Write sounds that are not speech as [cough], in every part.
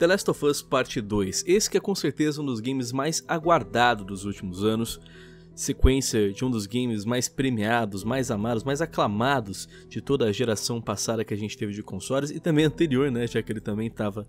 The Last of Us Parte 2. Esse que é com certeza um dos games mais aguardados dos últimos anos. Sequência de um dos games mais premiados, mais amados, mais aclamados de toda a geração passada que a gente teve de consoles e também anterior, né, já que ele também estava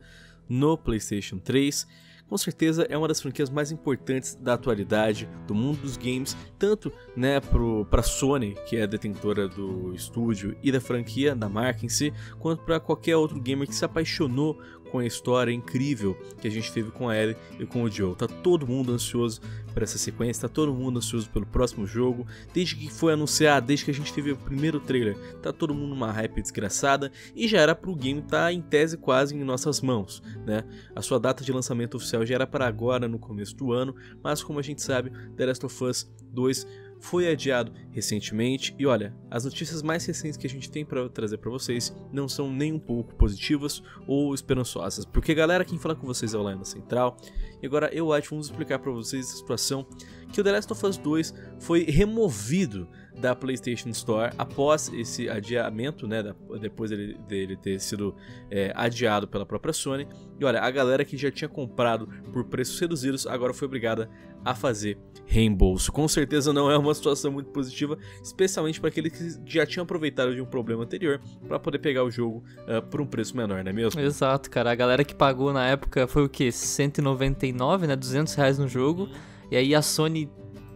no PlayStation 3 com certeza é uma das franquias mais importantes da atualidade do mundo dos games, tanto né, para a Sony, que é a detentora do estúdio e da franquia, da marca em si, quanto para qualquer outro gamer que se apaixonou com a história incrível que a gente teve com a Ellie e com o Joe. Tá todo mundo ansioso por essa sequência, tá todo mundo ansioso pelo próximo jogo. Desde que foi anunciado, desde que a gente teve o primeiro trailer, tá todo mundo numa hype desgraçada e já era pro game estar tá em tese quase em nossas mãos, né? A sua data de lançamento oficial já era para agora no começo do ano, mas como a gente sabe, The Last of Us 2 foi adiado recentemente e olha, as notícias mais recentes que a gente tem para trazer para vocês não são nem um pouco positivas ou esperançosas, porque galera, quem fala com vocês é o Lionel Central e agora eu acho vamos explicar para vocês a situação que o The Last of Us 2 foi removido da PlayStation Store após esse adiamento, né, depois dele, dele ter sido é, adiado pela própria Sony. E olha, a galera que já tinha comprado por preços reduzidos agora foi obrigada a fazer reembolso. Com certeza não é uma situação muito positiva, especialmente para aqueles que já tinham aproveitado de um problema anterior para poder pegar o jogo uh, por um preço menor, não é mesmo? Exato, cara. A galera que pagou na época foi o que? 199, né? 200 reais no jogo. E aí a Sony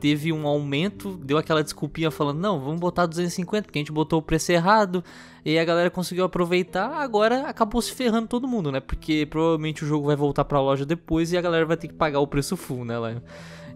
teve um aumento, deu aquela desculpinha falando, não, vamos botar 250, porque a gente botou o preço errado, e a galera conseguiu aproveitar, agora acabou se ferrando todo mundo, né? Porque provavelmente o jogo vai voltar pra loja depois e a galera vai ter que pagar o preço full, né, Lion?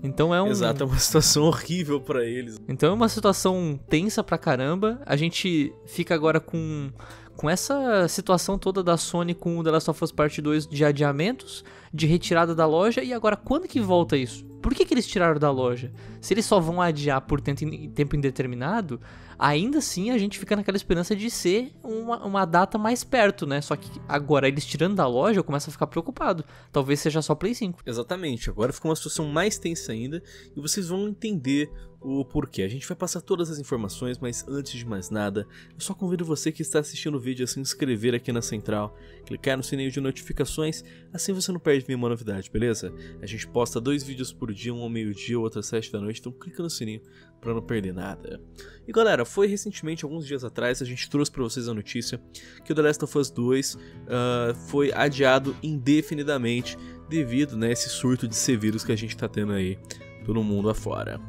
Então é um. Exato, é uma situação horrível para eles. Então é uma situação tensa pra caramba. A gente fica agora com, com essa situação toda da Sony com o The Last of Us Part 2 de adiamentos, de retirada da loja, e agora quando que volta isso? Por que, que eles tiraram da loja? Se eles só vão adiar por tempo indeterminado, ainda assim a gente fica naquela esperança de ser uma, uma data mais perto, né? Só que agora eles tirando da loja, eu começo a ficar preocupado. Talvez seja só Play 5. Exatamente, agora fica uma situação mais tensa ainda e vocês vão entender o porquê. A gente vai passar todas as informações, mas antes de mais nada, eu só convido você que está assistindo o vídeo a se inscrever aqui na central, clicar no sininho de notificações, assim você não perde nenhuma novidade, beleza? A gente posta dois vídeos por dia, um ao meio-dia, outro às sete da noite, então clica no sininho para não perder nada. E galera, foi recentemente, alguns dias atrás, a gente trouxe para vocês a notícia que o The Last of Us 2 uh, ah, foi adiado indefinidamente devido né, a esse surto de C-Vírus que a gente está tendo aí pelo mundo afora.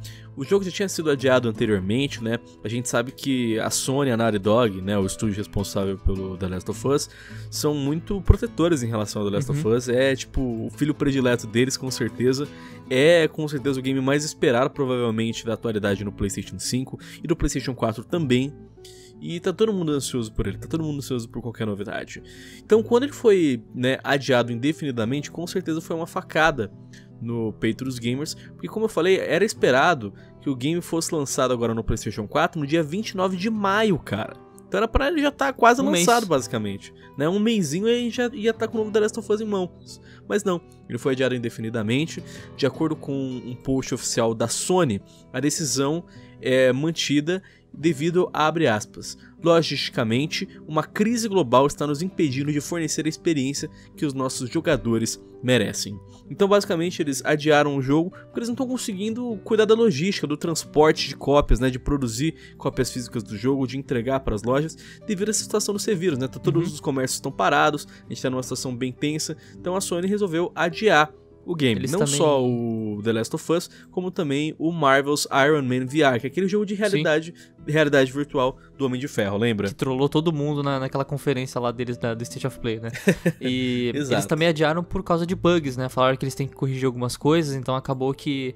O jogo já tinha sido adiado anteriormente, né? A gente sabe que a Sony, a Naughty Dog, né, o estúdio responsável pelo The Last of Us, são muito protetores em relação ao The Last uhum. of Us. É tipo o filho predileto deles, com certeza. É com certeza o game mais esperado, provavelmente, da atualidade no PlayStation 5 e no PlayStation 4 também. E tá todo mundo ansioso por ele, tá todo mundo ansioso por qualquer novidade. Então, quando ele foi né, adiado indefinidamente, com certeza foi uma facada no peito dos gamers, porque como eu falei, era esperado que o game fosse lançado agora no PlayStation 4 no dia 29 de maio, cara. Então era pra ele já estar tá quase um lançado, mês. basicamente. Né? Um mêsinho e já ia estar tá com o novo The Last of Us em mãos. Mas não, ele foi adiado indefinidamente. De acordo com um post oficial da Sony, a decisão é mantida devido a, abre aspas, logisticamente, uma crise global está nos impedindo de fornecer a experiência que os nossos jogadores merecem. Então, basicamente, eles adiaram o jogo porque eles não estão conseguindo cuidar da logística, do transporte de cópias, né, de produzir cópias físicas do jogo, de entregar para as lojas, devido a essa situação do C-Vírus, né? Tá, todos uhum. os comércios estão parados, a gente está numa situação bem tensa, então a Sony resolveu adiar o game. Eles não também... só o The Last of Us, como também o Marvel's Iron Man VR, que é aquele jogo de realidade, realidade virtual do Homem de Ferro, lembra? Que trollou todo mundo na, naquela conferência lá deles da, do State of Play, né? [laughs] E eles também adiaram por causa de bugs, né? Falaram que eles têm que corrigir algumas coisas, então acabou que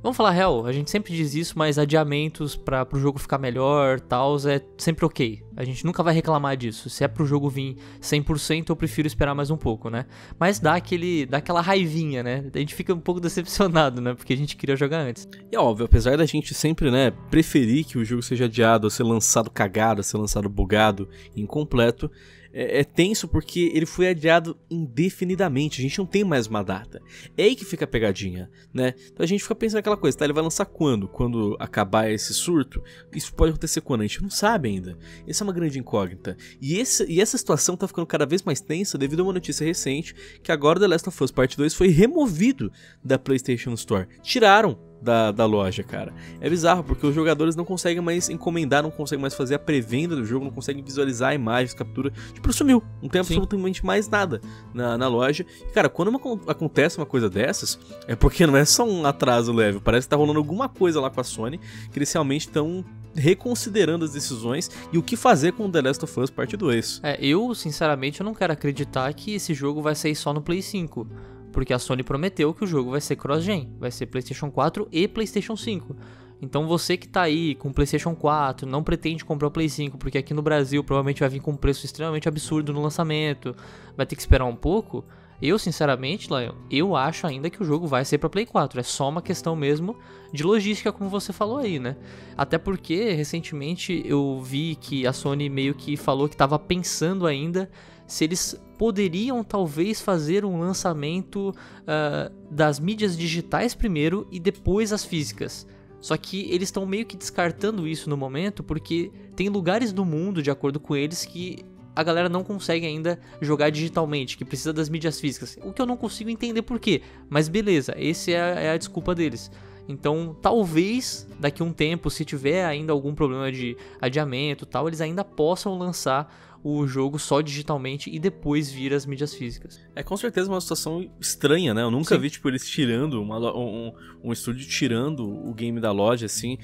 Vamos falar real, a gente sempre diz isso, mas adiamentos para o jogo ficar melhor, tal, é sempre ok. A gente nunca vai reclamar disso. Se é pro jogo vir 100%, eu prefiro esperar mais um pouco, né? Mas dá aquele, dá aquela raivinha, né? A gente fica um pouco decepcionado, né? Porque a gente queria jogar antes. E é óbvio, apesar da gente sempre, né, preferir que o jogo seja adiado, ser lançado cagado, ser lançado bugado, incompleto, é, é, tenso porque ele foi adiado indefinidamente. A gente não tem mais uma data. É aí que fica a pegadinha, né? Então a gente fica pensando aquela coisa, tá? Ele vai lançar quando? Quando acabar esse surto? Isso pode acontecer quando? A gente não sabe ainda. Essa é uma grande incógnita. E, esse, e essa situação tá ficando cada vez mais tensa devido a uma notícia recente que agora The Last of Us Part 2 foi removido da PlayStation Store. Tiraram da, da loja, cara. É bizarro, porque os jogadores não conseguem mais encomendar, não conseguem mais fazer a pré-venda do jogo, não conseguem visualizar imagens, captura. Tipo, sumiu. Não tem absolutamente Sim. mais nada na, na loja. E, cara, quando uma, acontece uma coisa dessas, é porque não é só um atraso leve. Parece que tá rolando alguma coisa lá com a Sony, que eles realmente estão reconsiderando as decisões e o que fazer com The Last of Us Parte 2. É, eu, sinceramente, eu não quero acreditar que esse jogo vai sair só no Play 5 porque a Sony prometeu que o jogo vai ser cross-gen, vai ser PlayStation 4 e PlayStation 5. Então você que tá aí com PlayStation 4, não pretende comprar o Play 5, porque aqui no Brasil provavelmente vai vir com um preço extremamente absurdo no lançamento, vai ter que esperar um pouco. Eu, sinceramente, Lion, eu acho ainda que o jogo vai ser para Play 4. É só uma questão mesmo de logística, como você falou aí, né? Até porque recentemente eu vi que a Sony meio que falou que estava pensando ainda se eles poderiam talvez fazer um lançamento uh, das mídias digitais primeiro e depois as físicas. Só que eles estão meio que descartando isso no momento porque tem lugares do mundo, de acordo com eles, que a galera não consegue ainda jogar digitalmente, que precisa das mídias físicas. O que eu não consigo entender por quê. Mas beleza, essa é a, é a desculpa deles. Então, talvez daqui a um tempo, se tiver ainda algum problema de adiamento tal, eles ainda possam lançar o jogo só digitalmente e depois vir as mídias físicas. É com certeza uma situação estranha, né? Eu nunca Sim. vi, tipo, eles tirando, uma, um, um estúdio tirando o game da loja, assim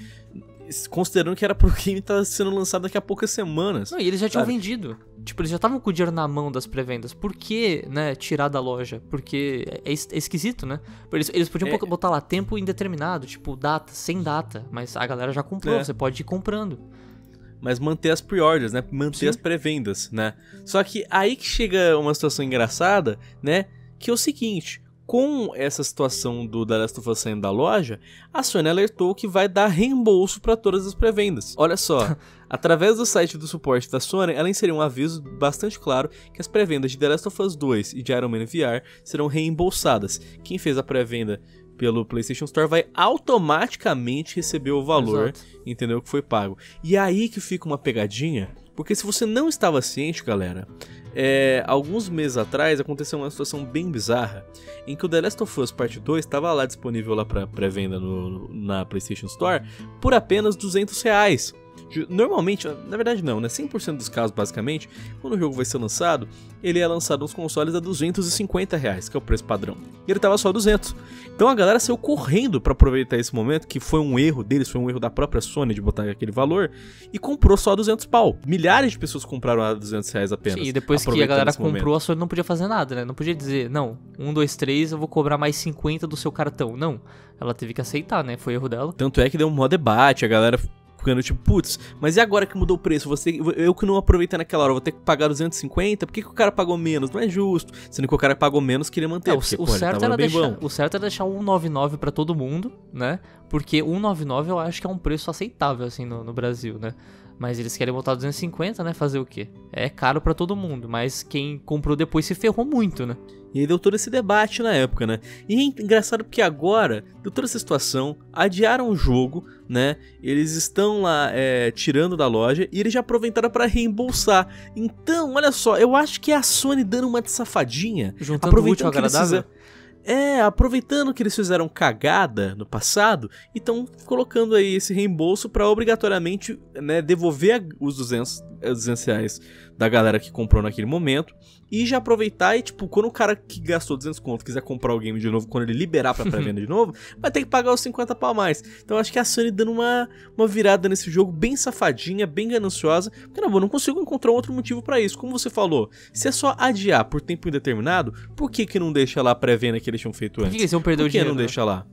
considerando que era pro [laughs] game estar tá sendo lançado daqui a poucas semanas. Não, e eles já tinham vendido. Tipo, eles já estavam com o dinheiro na mão das pré-vendas. Por que, né, tirar da loja? Porque é, é esquisito, né? Eles, eles podiam é... botar lá tempo indeterminado, tipo, data, sem data. Mas a galera já comprou, é. você pode ir comprando mas manter as pre-orders, né? Manter Sim. as pré-vendas, né? Só que aí que chega uma situação engraçada, né? Que é o seguinte, com essa situação do The Last of Us saindo da loja, a Sony alertou que vai dar reembolso para todas as pré-vendas. Olha só, [laughs] através do site do suporte da Sony, ela inseriu um aviso bastante claro que as pré-vendas de The Last of Us 2 e de Iron Man VR serão reembolsadas. Quem fez a pré-venda pelo PlayStation Store vai automaticamente receber o valor, Exato. entendeu? Que foi pago. E é aí que fica uma pegadinha, porque se você não estava ciente, galera, é, alguns meses atrás aconteceu uma situação bem bizarra em que o The Last of Us Part 2 estava lá disponível lá para pré-venda na PlayStation Store por apenas 200 reais. Normalmente, na verdade não, né? 100% dos casos, basicamente, quando o jogo vai ser lançado, ele é lançado nos consoles a 250 reais, que é o preço padrão. E ele tava só a 200. Então a galera saiu correndo para aproveitar esse momento, que foi um erro deles, foi um erro da própria Sony de botar aquele valor, e comprou só a 200 pau. Milhares de pessoas compraram a 200 reais apenas. Sim, e depois que a galera comprou, momento. a Sony não podia fazer nada, né? Não podia dizer, não, 1, 2, 3, eu vou cobrar mais 50 do seu cartão. Não, ela teve que aceitar, né? Foi erro dela. Tanto é que deu um maior debate, a galera ficando tipo, putz, mas e agora que mudou o preço? Você, eu que não aproveitei naquela hora, vou ter que pagar 250? Por que, que o cara pagou menos? Não é justo. Sendo que o cara pagou menos, queria manter. É, porque, o, pô, certo era deixar, o certo era deixar 199 para todo mundo, né? Porque 199 eu acho que é um preço aceitável, assim, no, no Brasil, né? Mas eles querem botar 250, né? Fazer o quê? É caro para todo mundo, mas quem comprou depois se ferrou muito, né? E aí deu todo esse debate na época, né? E é engraçado porque agora, deu toda essa situação, adiaram o jogo, né? Eles estão lá é, tirando da loja e eles já aproveitaram para reembolsar. Então, olha só, eu acho que é a Sony dando uma de safadinha. Juntando aproveitando útil agradável. É, aproveitando que eles fizeram cagada no passado, e estão colocando aí esse reembolso para obrigatoriamente né, devolver os 200, 200 reais da galera que comprou naquele momento e já aproveitar e, tipo, quando o cara que gastou 200 conto quiser comprar o game de novo, quando ele liberar pra [laughs] pré-venda de novo, vai ter que pagar os 50 pau a mais. Então acho que a Sony dando uma, uma virada nesse jogo bem safadinha, bem gananciosa, porque não, eu não consigo encontrar outro motivo para isso. Como você falou, se é só adiar por tempo indeterminado, por que que não deixa lá a pré-venda que eles tinham feito antes? Por que, eles iam perder por o dinheiro? Que não né? deixa lá?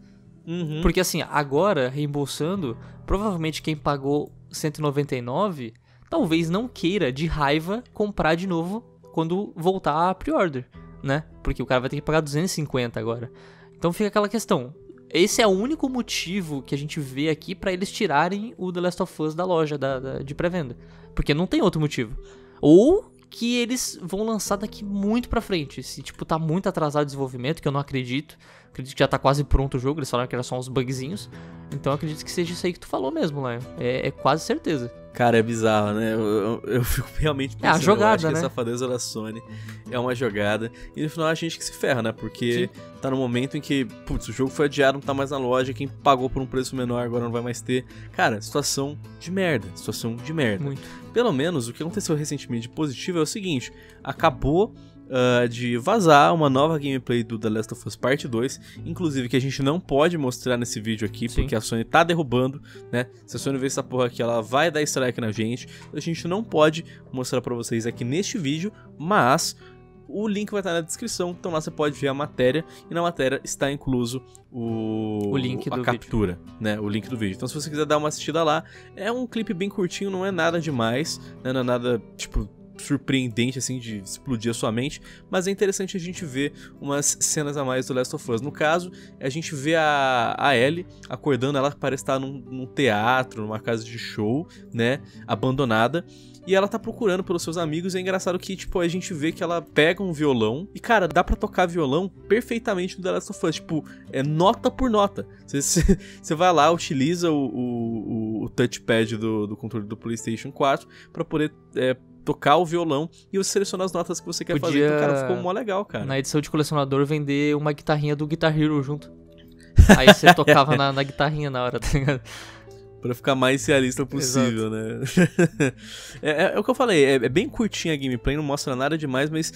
Uhum. Porque assim, agora, reembolsando, provavelmente quem pagou 199 talvez não queira, de raiva, comprar de novo quando voltar a pre-order, né? Porque o cara vai ter que pagar 250 agora. Então fica aquela questão. Esse é o único motivo que a gente vê aqui para eles tirarem o The Last of Us da loja da, da de pré-venda. Porque não tem outro motivo. Ou que eles vão lançar daqui muito pra frente. Se, tipo, tá muito atrasado o desenvolvimento, que eu não acredito. Acredito que já tá quase pronto o jogo, eles falaram que era só uns bugzinhos. Então acredito que seja isso aí que tu falou mesmo, Lion. É, é quase certeza. Cara, é bizarro, né? Eu, eu, eu fico [laughs] realmente pensando, é a jogada, acho que né? a safadeza da Sony é uma jogada. E no final a gente que se ferra, né? Porque Sim. tá no momento em que, putz, o jogo foi adiado, não tá mais na loja, quem pagou por um preço menor agora não vai mais ter. Cara, situação de merda. Situação de merda. Muito. Pelo menos o que aconteceu recentemente de positivo é o seguinte: acabou uh, de vazar uma nova gameplay do The Last of Us Part 2, inclusive que a gente não pode mostrar nesse vídeo aqui, Sim. porque a Sony tá derrubando, né? Se a Sony ver essa porra aqui, ela vai dar strike na gente. A gente não pode mostrar para vocês aqui neste vídeo, mas o link vai estar na descrição, então lá você pode ver a matéria e na matéria está incluso o, o link a do captura, vídeo. né? O link do vídeo. Então se você quiser dar uma assistida lá, é um clipe bem curtinho, não é nada demais, né? não é nada tipo surpreendente, assim, de explodir a sua mente, mas é interessante a gente ver umas cenas a mais do Last of Us. No caso, a gente vê a, a Ellie acordando, ela parece estar num, num teatro, numa casa de show, né, abandonada, e ela tá procurando pelos seus amigos. E é engraçado que, tipo, a gente vê que ela pega um violão. E, cara, dá para tocar violão perfeitamente no The Last of Us. Tipo, é nota por nota. Você [laughs] vai lá, utiliza o, o, o touchpad do, do controle do PlayStation 4 para poder é, tocar o violão e você seleciona as notas que você quer Podia, fazer. Então, cara, ficou mó legal, cara. Na edição de colecionador, vender uma guitarrinha do Guitar Hero junto. Aí você [laughs] tocava na, na, guitarrinha na hora, tá ligado? Pra ficar mais realista possível, Exato. né? [laughs] é, é, é, o que eu falei, é, é, bem curtinha a gameplay, não mostra nada demais, mas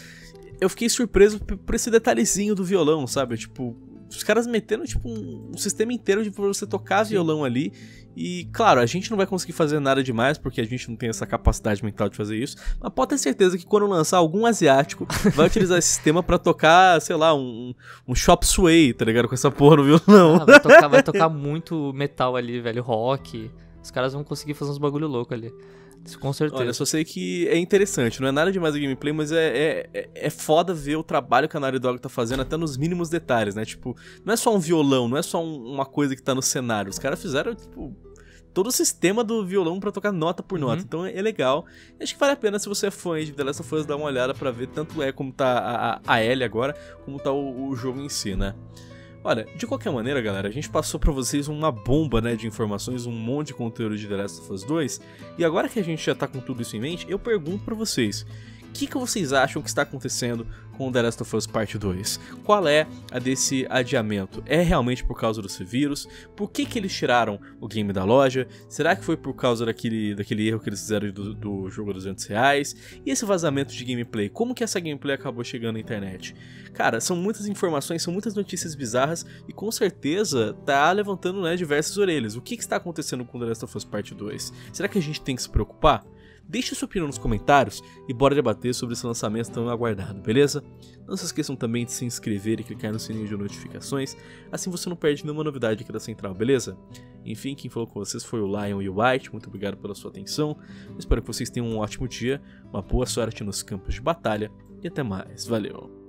eu fiquei surpreso por esse detalhezinho do violão, sabe? Tipo, os caras metendo, tipo, um, um sistema inteiro de você tocar Sim. violão ali e, claro, a gente não vai conseguir fazer nada demais, porque a gente não tem essa capacidade mental de fazer isso. Mas pode ter certeza que quando lançar algum asiático, vai utilizar esse sistema para tocar, sei lá, um, um Shop Sway, tá ligado? Com essa porra no violão. Ah, vai, tocar, vai tocar muito metal ali, velho, rock. Os caras vão conseguir fazer uns bagulho louco ali. Com certeza. Olha, só sei que é interessante, não é nada demais a gameplay, mas é, é, é foda ver o trabalho que a Naughty Dog tá fazendo até nos mínimos detalhes, né? Tipo, não é só um violão, não é só um, uma coisa que tá no cenário. Os caras fizeram, tipo, todo o sistema do violão para tocar nota por nota. Uhum. Então é legal. Acho que vale a pena se você é fã de The Last of Us dar uma olhada para ver tanto é como tá a, a Ellie agora, como tá o, o jogo em si, né? Olha, de qualquer maneira, galera, a gente passou para vocês uma bomba, né, de informações, um monte de conteúdo de The Last of Us 2. E agora que a gente já tá com tudo isso em mente, eu pergunto para vocês: que, que vocês acham que está acontecendo com The Last of Us Part 2? Qual é a desse adiamento? É realmente por causa desse vírus? Por que, que eles tiraram o game da loja? Será que foi por causa daquele, daquele erro que eles fizeram do, do jogo a 200 reais? E esse vazamento de gameplay? Como que essa gameplay acabou chegando na internet? Cara, são muitas informações, são muitas notícias bizarras e com certeza tá levantando né, diversas orelhas. O que, que está acontecendo com The Last of Us Part 2? Será que a gente tem que se preocupar? Deixe sua opinião nos comentários e bora debater sobre esse lançamento tão aguardado, beleza? Não se esqueçam também de se inscrever e clicar no sininho de notificações, assim você não perde nenhuma novidade aqui da Central, beleza? Enfim, quem falou com vocês foi o Lion e o White, muito obrigado pela sua atenção, espero que vocês tenham um ótimo dia, uma boa sorte nos campos de batalha e até mais, valeu!